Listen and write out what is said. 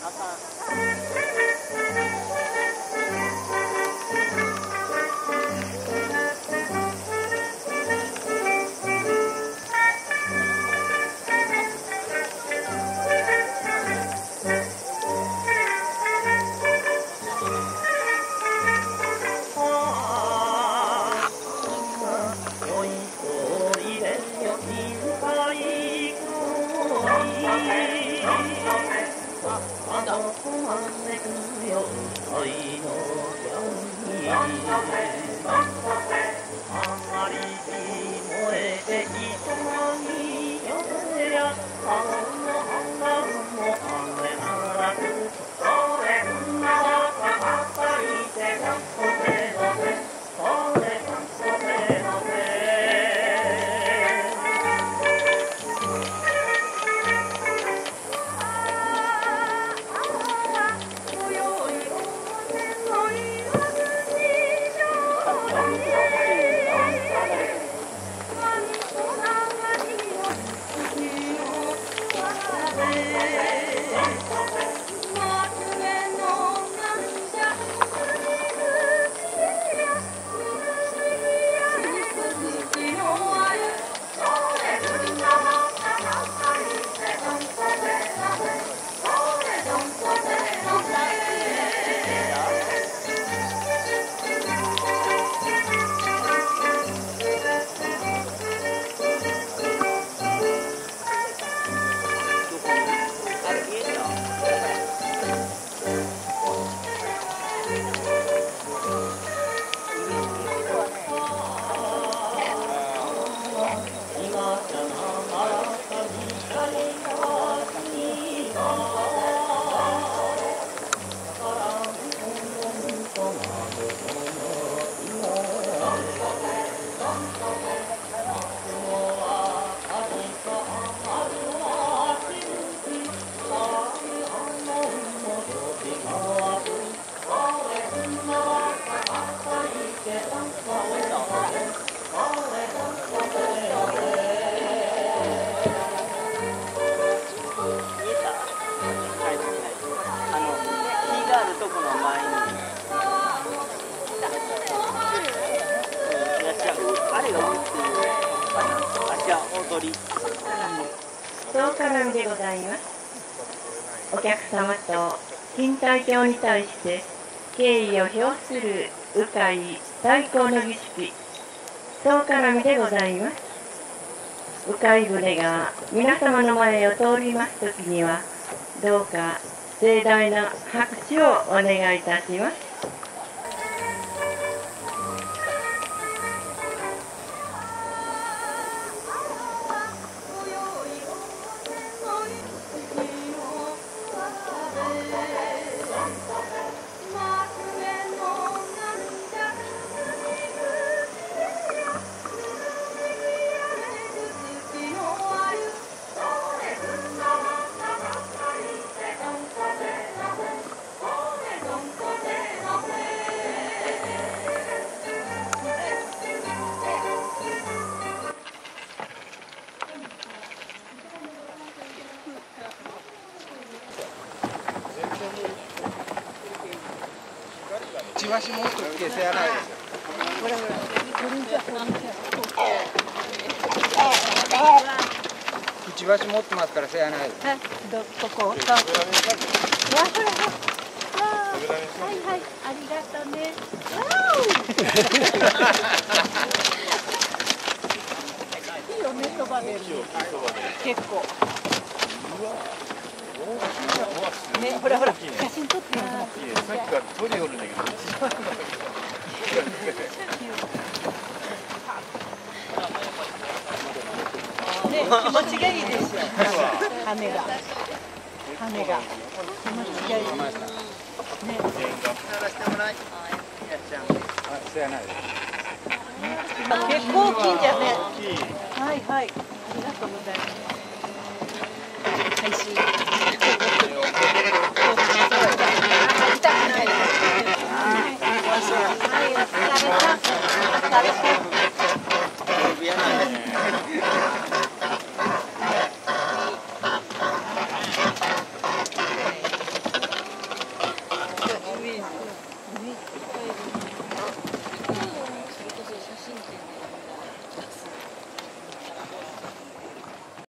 好看総絡みでございますお客様と錦帯橋に対して敬意を表する鵜飼最高の儀式総絡みでございます。鵜飼船が皆様の前を通ります時にはどうか盛大な拍手をお願いいたします。わしもっとつけせやないですよほらほら。くちばし持ってますからせやないです。どここわほらほらはいはいありがとうねいいよねそばで結構ねほらほら。写真撮ってよさっきから取り寄るんだけど。ね気持ちがいいでしょ羽が。羽が。気持ちがいいね。あせやな。いです。結構大きいんじゃね。はいはい。ありがとうございます嫌なんです。